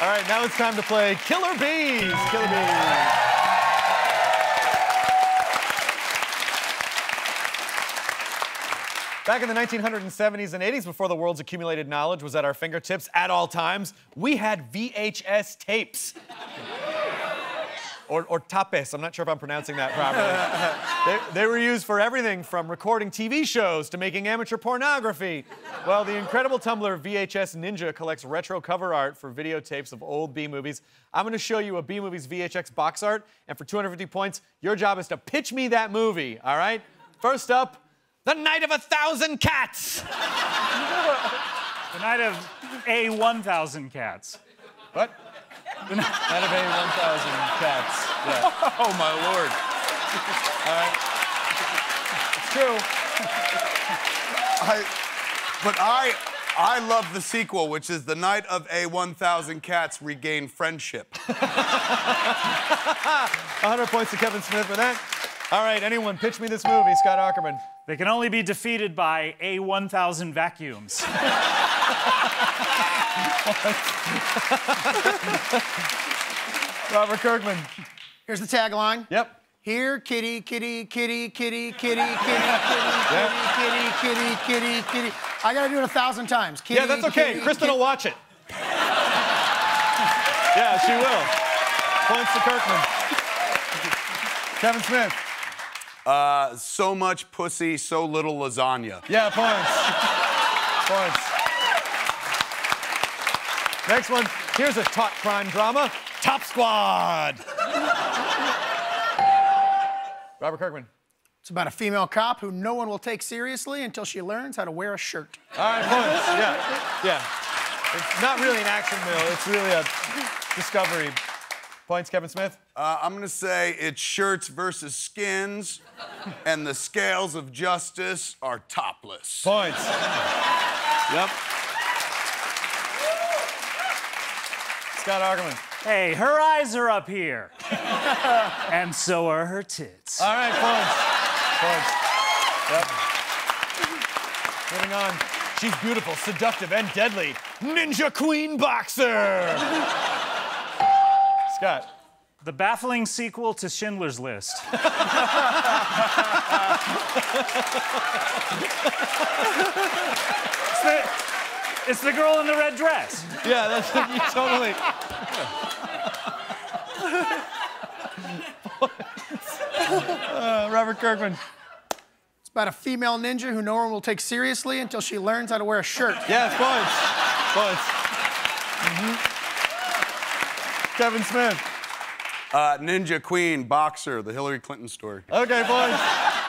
All right, now it's time to play Killer B's. Killer B's. Back in the 1970s and 80s, before the world's accumulated knowledge was at our fingertips at all times, we had VHS tapes. Or, or tapes, I'm not sure if I'm pronouncing that properly. they, they were used for everything from recording TV shows to making amateur pornography. Well, the incredible Tumblr VHS Ninja collects retro cover art for videotapes of old B movies. I'm going to show you a B movies VHS box art, and for 250 points, your job is to pitch me that movie, all right? First up, The Night of a Thousand Cats. The night of A1000 cats. What? The Night of a 1,000 Cats. Yeah. Oh my lord. It's true. I, but I, I love the sequel, which is the night of a 1,000 cats regain friendship. 100 points to Kevin Smith for that. All right, anyone pitch me this movie, Scott Aukerman. They can only be defeated by A1000 vacuums. Robert Kirkman. Here's the tagline. Yep. Here, kitty, kitty, kitty, kitty, kitty, kitty, kitty, yep. kitty, kitty, kitty, kitty. I gotta do it a thousand times. Kitty, yeah, that's okay. Kitty, Kristen kitty. will watch it. yeah, she will. Points to Kirkman. Kevin Smith. Uh, so much pussy, so little lasagna. Yeah, points. points. Next one. Here's a top crime drama. Top Squad. Robert Kirkman. It's about a female cop who no one will take seriously until she learns how to wear a shirt. All right, points. Yeah, yeah. It's not really an action mill. It's really a discovery. Points, Kevin Smith. Uh, I'm gonna say it's shirts versus skins, and the scales of justice are topless. Points. yep. Scott Aukerman. Hey, her eyes are up here. and so are her tits. All right, points. Points. Yep. Moving on. She's beautiful, seductive, and deadly. Ninja Queen Boxer. Scott. The baffling sequel to Schindler's List. it's, the, it's the girl in the red dress. Yeah, that's you totally. Uh, Robert Kirkman. It's about a female ninja who no one will take seriously until she learns how to wear a shirt. Yes, points. Points. Mhm. Kevin Smith. Uh, Ninja Queen, boxer, the Hillary Clinton story. Okay, points.